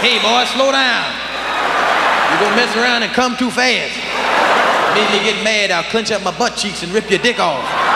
Hey, boy, slow down. You're gonna mess around and come too fast. Maybe you get mad, I'll clench up my butt cheeks and rip your dick off.